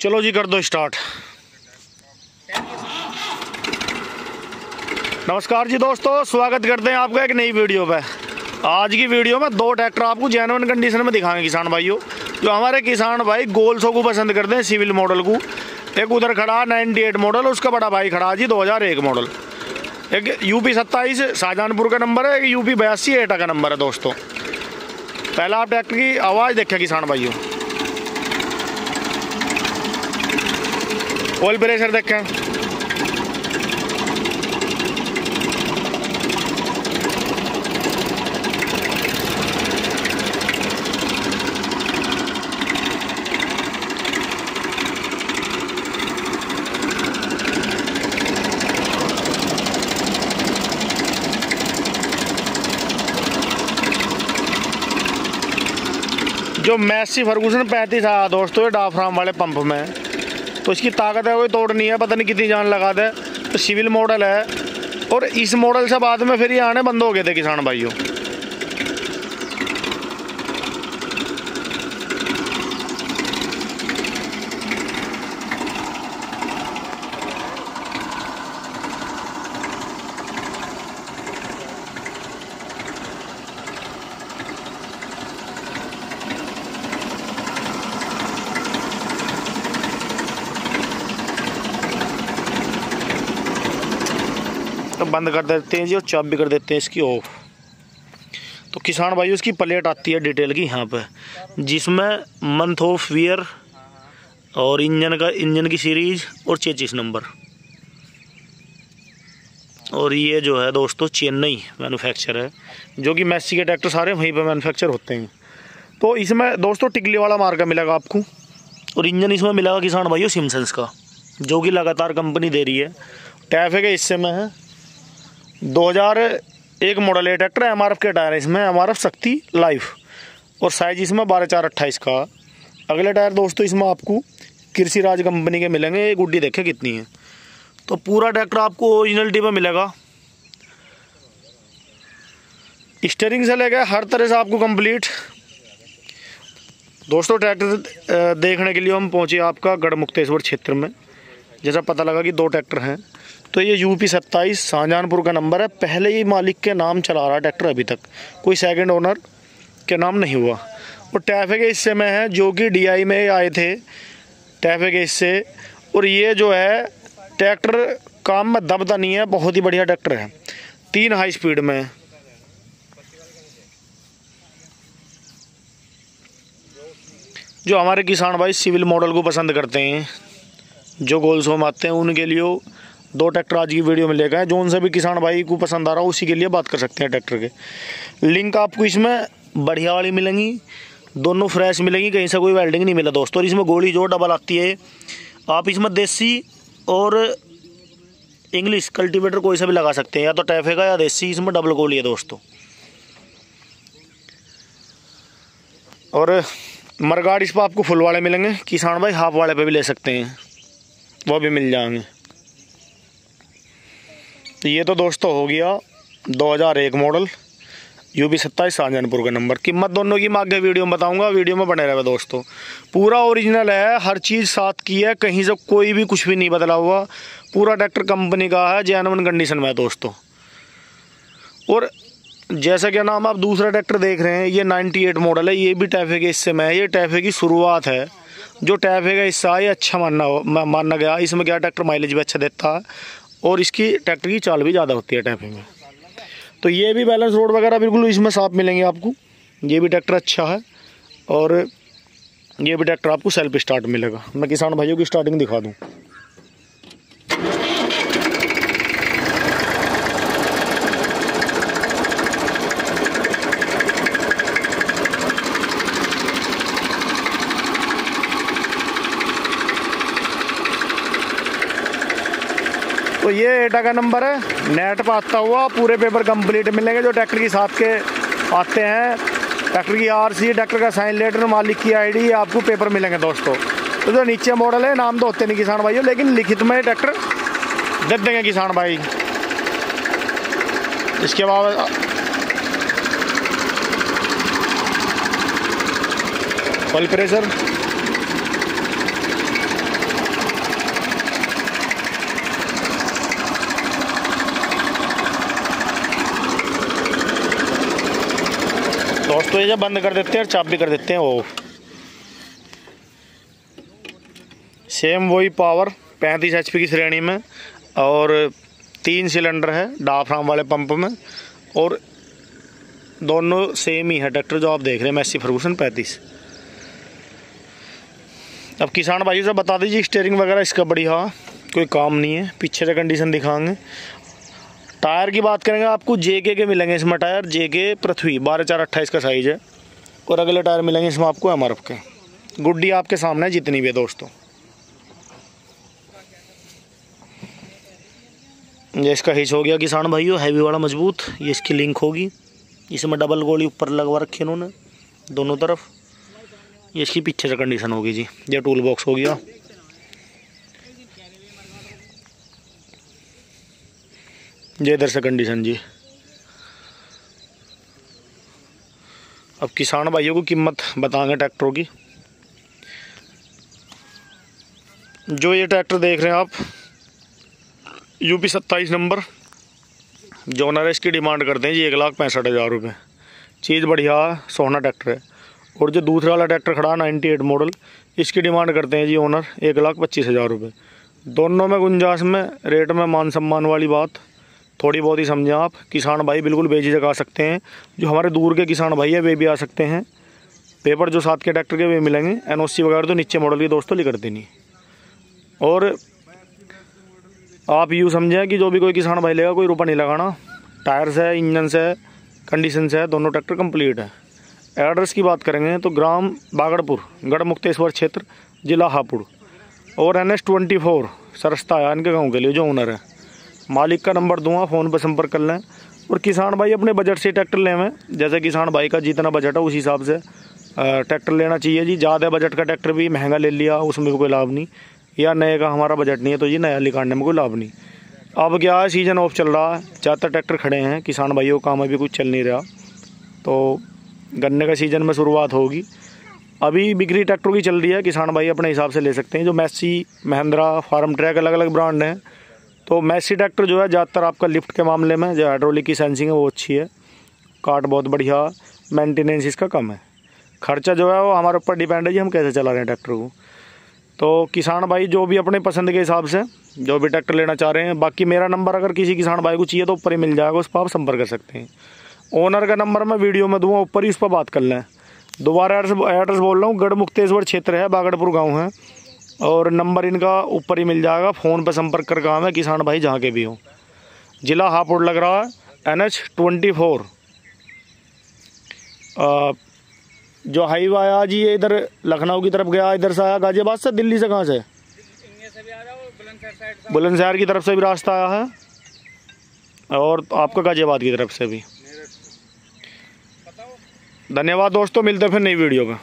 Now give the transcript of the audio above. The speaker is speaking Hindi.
चलो जी कर दो स्टार्ट। नमस्कार जी दोस्तों, स्वागत करते हैं आपका एक नई वीडियो पे। आज की वीडियो में दो ट्रैक्टर आपको जेनवन कंडीशन में दिखाएँगे किसान भाइयों। जो हमारे किसान भाई गोल्सो को पसंद करते हैं सिविल मॉडल को। एक उधर खड़ा 98 मॉडल, उसका बड़ा भाई खड़ा जी 2001 मॉडल। एक यूपी सत्ताईस, शाहजहानपुर का नंबर है, एक यूपी बयासी, एटा का नंबर है दोस्तों। पहला आप ट्रैक्टर की आवाज़ देखें किसान भाइयों। ऑयल प्रेशर देखें। जो मैसी फर्गूसन पैंतीस आया दोस्तों ये डाफ्राम वाले पंप में। तो इसकी ताकत है कोई तोड़ नहीं है, पता नहीं कितनी जान लगा दे। तो सिविल मॉडल है। और इस मॉडल से बाद में फिर ये आने बंद हो गए थे किसान भाइयों। तो बंद कर देते हैं जी और चाबी कर देते हैं इसकी ऑफ़ तो किसान भाई उसकी प्लेट आती है डिटेल की यहाँ पे, जिसमें मंथ ऑफ़ वियर और इंजन का, इंजन की सीरीज़ और चेचिस नंबर और ये जो है दोस्तों, चेन्नई मैन्युफैक्चर है, जो कि मैसी के ट्रैक्टर सारे वहीं पे मैन्युफैक्चर होते हैं। तो इसमें दोस्तों, टिकली वाला मार्का मिलेगा आपको, और इंजन इसमें मिलेगा किसान भाइयों सिमसन्स का, जो कि लगातार कंपनी दे रही है। टैफे के हिस्से में है। 2001 मॉडल है, ट्रैक्टर एम आर के टायर है, इसमें एम आर शक्ति लाइफ और साइज़ इसमें बारह चार अट्ठाईस का। अगले टायर दोस्तों इसमें आपको कृषि राज कंपनी के मिलेंगे, ये गुड्डी देखें कितनी है। तो पूरा ट्रैक्टर आपको ओरिजिनलिटी में मिलेगा। स्टेयरिंग से लेकर हर तरह से आपको कंप्लीट दोस्तों, ट्रैक्टर देखने के लिए हम पहुँचे आपका गढ़ मुक्तेश्वर क्षेत्र में। जैसा पता लगा कि दो ट्रैक्टर हैं। तो ये यूपी सत्ताईस, शाहजहानपुर का नंबर है। पहले ही मालिक के नाम चला रहा ट्रैक्टर अभी तक। कोई सेकंड ओनर के नाम नहीं हुआ। और टैफे के हिस्से में है, जो कि डीआई में आए थे। टैफे के हिस्से। और ये जो है ट्रैक्टर काम में दबता नहीं है, बहुत ही बढ़िया ट्रैक्टर है। तीन हाई स्पीड में। जो हमारे किसान भाई सिविल मॉडल को पसंद करते हैं। जो गोल्स होम आते हैं, उनके लिए दो ट्रैक्टर आज की वीडियो में लेकर आए। जो उनसे भी किसान भाई को पसंद आ रहा हो, उसी के लिए बात कर सकते हैं ट्रैक्टर के। लिंक आपको इसमें बढ़िया वाली मिलेंगी। दोनों फ्रेश मिलेंगी, कहीं से कोई वेल्डिंग नहीं मिला दोस्तों। और इसमें गोली जो डबल आती है, आप इसमें देसी और इंग्लिश कल्टीवेटर कोई सा भी लगा सकते हैं। या तो टैफे का या देसी, इसमें डबल गोली है दोस्तों। और मरगाड़ इस पर आपको फुल वाले मिलेंगे। किसान भाई हाफ़ वाले पे भी ले सकते हैं। वो भी मिल जाएँगे। तो ये तो दोस्तों हो गया 2001 मॉडल यू पी सत्ताईस शाहजहानपुर का नंबर। कीमत दोनों की मैं आगे वीडियो में बताऊँगा, वीडियो में बने रहे दोस्तों। पूरा ओरिजिनल है, हर चीज़ साथ की है, कहीं से कोई भी कुछ भी नहीं बदला हुआ। पूरा ट्रैक्टर कंपनी का है जैनवन कंडीशन में है दोस्तों। और जैसा क्या नाम आप दूसरा ट्रैक्टर देख रहे हैं, ये 98 मॉडल है, ये भी टैफे के हिस्से में है, ये टैफे की शुरुआत है। जो टैफे का हिस्सा है, ये अच्छा मानना मानना गया। इसमें क्या ट्रैक्टर माइलेज भी अच्छा देता है, और इसकी ट्रैक्टर की चाल भी ज़्यादा होती है टैफे में। तो ये भी बैलेंस रोड वगैरह बिल्कुल इसमें साफ़ मिलेंगे आपको। ये भी ट्रैक्टर अच्छा है, और ये भी ट्रैक्टर आपको सेल्फ स्टार्ट मिलेगा। मैं किसान भाइयों की स्टार्टिंग दिखा दूँ। तो ये एटा का नंबर है। नेट पर आता हुआ, पूरे पेपर कंप्लीट मिलेंगे जो ट्रैक्टर के साथ के आते हैं। ट्रैक्टर की आरसी ट्रैक्टर का साइन लेटर मालिक की आईडी आपको पेपर मिलेंगे दोस्तों। तो जो नीचे मॉडल है, नाम तो होते नहीं किसान भाइयों, लेकिन लिखित में ट्रैक्टर दे देंगे किसान भाई। इसके बाद ऑयल प्रेशर दोस्तों ये जब बंद कर देते हैं और चाप भी कर देते हैं वो सेम वही पावर पैंतीस एच की श्रेणी में और तीन सिलेंडर है डाफ्राम वाले पंप में और दोनों सेम ही है ट्रैक्टर जो आप देख रहे हैं मैसी फर्गूसन पैंतीस। अब किसान भाइयों से बता दीजिए स्टेयरिंग वगैरह इसका बढ़िया, कोई काम नहीं है, पीछे से कंडीशन दिखाएँगे। टायर की बात करेंगे, आपको जे के मिलेंगे इसमें टायर। जे के पृथ्वी, बारह चार अट्ठाईस का साइज़ है। और अगले टायर मिलेंगे इसमें आपको एमआरएफ के। गुड्डी आपके सामने है, जितनी भी है दोस्तों। ये इसका हिच हो गया किसान भाइयों हैवी वाला मज़बूत। ये इसकी लिंक होगी। इसमें डबल गोली ऊपर लगवा रखी इन्होंने, दोनों तरफ़। ये इसकी पीछे से कंडीशन होगी जी, ये टूल बॉक्स हो गया। ये इधर से कंडीशन जी। अब किसान भाइयों को कीमत बताएँगे ट्रैक्टरों की। जो ये ट्रैक्टर देख रहे हैं आप यूपी सत्ताईस नंबर, जो ओनर है इसकी डिमांड करते हैं जी एक लाख पैंसठ हज़ार रुपये चीज़ बढ़िया, सोना ट्रैक्टर है। और जो दूसरा वाला ट्रैक्टर खड़ा नाइन्टी एट मॉडल इसकी डिमांड करते हैं जी ओनर एक लाख पच्चीस हज़ार रुपये दोनों में गुंजाइश में रेट में मान सम्मान वाली बात। थोड़ी बहुत ही समझें आप, किसान भाई बिल्कुल बेझिझक आ सकते हैं। जो हमारे दूर के किसान भाई है, वे भी आ सकते हैं। पेपर जो साथ के ट्रैक्टर के वे मिलेंगे, एनओसी वगैरह तो नीचे मॉडल की दोस्तों लिख देनी और आप यूँ समझें कि जो भी कोई किसान भाई लेगा, कोई रुपया नहीं लगाना। टायर्स है इंजन से कंडीशन से दोनों ट्रैक्टर कंप्लीट है। एड्रेस की बात करेंगे तो ग्राम बागड़पुर गढ़ मुक्तेश्वर क्षेत्र, जिला हापुड़। और एन एस ट्वेंटी फोर सरस्ता है, इनके गाँव के लिए जो ओनर है। मालिक का नंबर दूँगा, फ़ोन पर संपर्क कर लें। और किसान भाई अपने बजट से ट्रैक्टर लें जैसे किसान भाई का जितना बजट है, उस हिसाब से ट्रैक्टर लेना चाहिए जी। ज़्यादा बजट का ट्रैक्टर भी महँगा ले लिया, उसमें कोई लाभ नहीं। या नए का हमारा बजट नहीं है तो जी नया निकालने में कोई लाभ नहीं। अब क्या सीज़न ऑफ़ चल रहा है। ज़्यादातर ट्रैक्टर खड़े हैं, किसान भाइयों का काम अभी कुछ चल नहीं रहा। तो गन्ने का सीज़न में शुरुआत होगी। अभी बिक्री ट्रैक्टरों की चल रही है, किसान भाई अपने हिसाब से ले सकते हैं। जो मैसी महिंद्रा, फार्म ट्रैक अलग अलग ब्रांड हैं तो मैसी ट्रैक्टर जो है, ज़्यादातर आपका लिफ्ट के मामले में जो हाइड्रोलिक की सेंसिंग है, वो अच्छी है। काट बहुत बढ़िया, मेंटेनेंस इसका कम है। खर्चा जो है, वो हमारे ऊपर डिपेंड है जी, हम कैसे चला रहे हैं ट्रैक्टर को। तो किसान भाई, जो भी अपने पसंद के हिसाब से, जो भी ट्रैक्टर लेना चाह रहे हैं, बाकी मेरा नंबर अगर किसी किसान भाई को चाहिए तो ऊपर ही मिल जाएगा, उस पर आप संपर्क कर सकते हैं। ओनर का नंबर मैं वीडियो में दूँगा, ऊपर ही उस पर बात कर लें। दोबारा एड्रेस एड्रेस बोल रहा हूँ गढ़ मुक्तेश्वर क्षेत्र है, बागड़पुर गाँव है। और नंबर इनका ऊपर ही मिल जाएगा। फ़ोन पर संपर्क कर काम है किसान भाई, जहाँ के भी हों। ज़िला हापुड़ लग रहा है एन एच ट्वेंटी फोर। जो हाईवे आया, जी ये इधर लखनऊ की तरफ़ गया, इधर से आया गाजियाबाद से, दिल्ली से कहाँ से? बुलंदशहर की तरफ़ से भी रास्ता आया है। और आपका गाजियाबाद की तरफ़ से भी। धन्यवाद दोस्तों, मिलते फिर नई वीडियो में।